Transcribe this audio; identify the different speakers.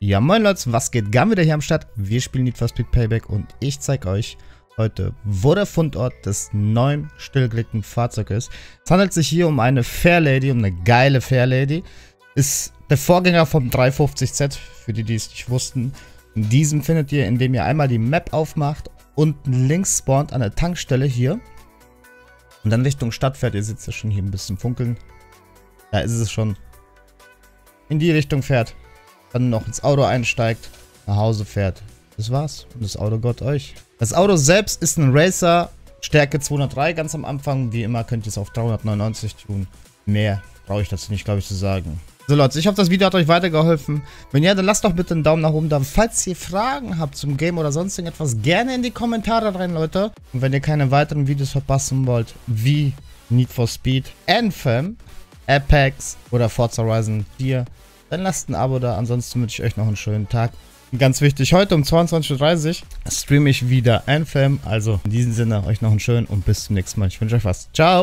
Speaker 1: Ja, moin Leute, was geht? Gar wieder hier am Start. Wir spielen Need for Speed Payback und ich zeige euch heute, wo der Fundort des neuen stillgelegten Fahrzeugs ist. Es handelt sich hier um eine Fairlady, um eine geile Fairlady. Ist der Vorgänger vom 350Z, für die, die es nicht wussten. In diesem findet ihr, indem ihr einmal die Map aufmacht, unten links spawnt an der Tankstelle hier. Und dann Richtung Stadt fährt. Ihr seht ja schon hier ein bisschen funkeln. Da ist es schon. In die Richtung fährt dann noch ins Auto einsteigt, nach Hause fährt. Das war's. Und das Auto gehört euch. Das Auto selbst ist ein Racer, Stärke 203 ganz am Anfang. Wie immer könnt ihr es auf 399 tun. Mehr brauche ich dazu nicht, glaube ich, zu sagen. So Leute, ich hoffe, das Video hat euch weitergeholfen. Wenn ja, dann lasst doch bitte einen Daumen nach oben da. Falls ihr Fragen habt zum Game oder sonst irgendetwas, gerne in die Kommentare rein, Leute. Und wenn ihr keine weiteren Videos verpassen wollt, wie Need for Speed, Anthem, Apex oder Forza Horizon 4, dann lasst ein Abo da. Ansonsten wünsche ich euch noch einen schönen Tag. Und ganz wichtig, heute um 22.30 Uhr streame ich wieder Anthem. Also in diesem Sinne, euch noch einen schönen und bis zum nächsten Mal. Ich wünsche euch was. Ciao!